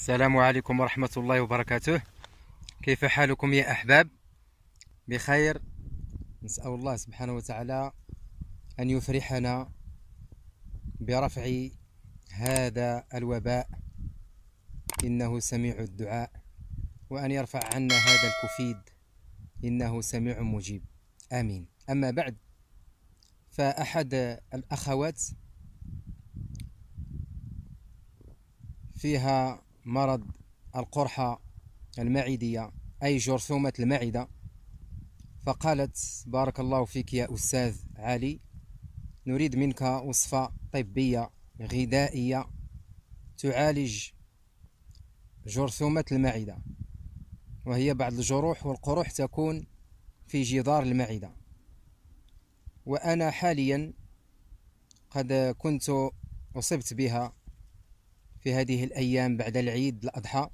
السلام عليكم ورحمة الله وبركاته. كيف حالكم يا أحباب؟ بخير. نسأل الله سبحانه وتعالى أن يفرحنا برفع هذا الوباء. إنه سميع الدعاء. وأن يرفع عنا هذا الكفيد. إنه سميع مجيب. آمين. أما بعد فأحد الأخوات فيها مرض القرحة المعدية أي جرثومة المعدة. فقالت بارك الله فيك يا أستاذ علي نريد منك وصفة طبية غذائية تعالج جرثومة المعدة وهي بعض الجروح والقروح تكون في جدار المعدة. وأنا حاليا قد كنت أصبت بها في هذه الأيام بعد العيد الأضحى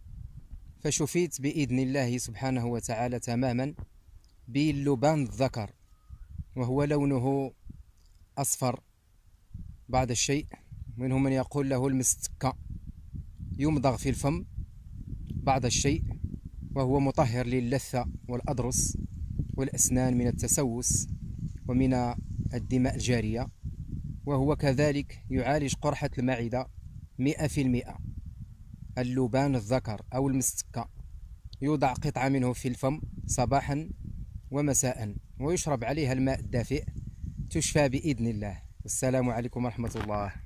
فشفيت بإذن الله سبحانه وتعالى تماما باللبان الذكر وهو لونه أصفر بعض الشيء منهم من يقول له المستكة يمضغ في الفم بعض الشيء وهو مطهر للثة والأضرس والأسنان من التسوس ومن الدماء الجارية وهو كذلك يعالج قرحة المعدة مئة في المئة. اللبان الذكر أو المستكة يوضع قطعة منه في الفم صباحا ومساء ويشرب عليها الماء الدافئ تشفى بإذن الله. السلام عليكم ورحمة الله.